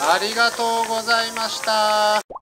ありがとうございました。